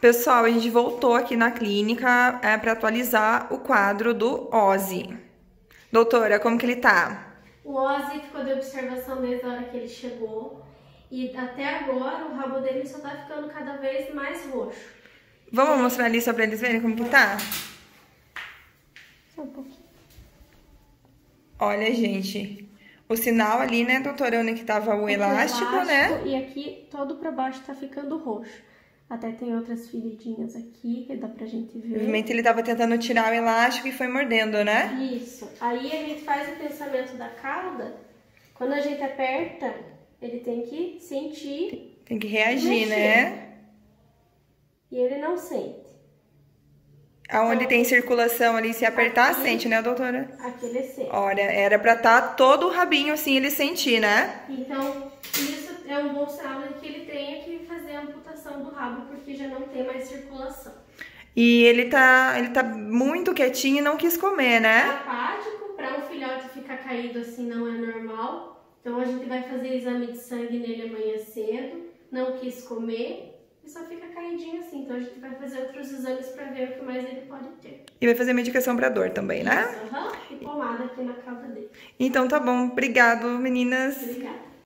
Pessoal, a gente voltou aqui na clínica é, para atualizar o quadro do Ozzy. Doutora, como que ele tá? O Ozzy ficou de observação desde a hora que ele chegou. E até agora o rabo dele só tá ficando cada vez mais roxo. Vamos mostrar ali só pra eles verem como que tá? Só um pouquinho. Olha, gente. O sinal ali, né, doutora, onde que tava o Aqui elástico, né? elástico, E aqui todo pra baixo tá ficando roxo. Até tem outras feridinhas aqui que dá pra gente ver. Provavelmente ele tava tentando tirar o elástico e foi mordendo, né? Isso. Aí a gente faz o pensamento da cauda. Quando a gente aperta, ele tem que sentir Tem que reagir, né? e ele não sente. Aonde tem circulação ali, se apertar, Aqui. sente, né, doutora? Aqui ele sente. Olha, era pra tá todo o rabinho assim, ele sentir, né? Então, isso é um bom sinal de que ele a amputação do rabo, porque já não tem mais circulação. E ele tá, ele tá muito quietinho e não quis comer, né? Apático, para um filhote ficar caído assim não é normal. Então a gente vai fazer exame de sangue nele amanhã cedo. Não quis comer e só fica caidinho assim. Então a gente vai fazer outros exames para ver o que mais ele pode ter. E vai fazer medicação pra dor também, né? Aham, e pomada aqui na cauda dele. Então tá bom. Obrigado, meninas. Obrigada.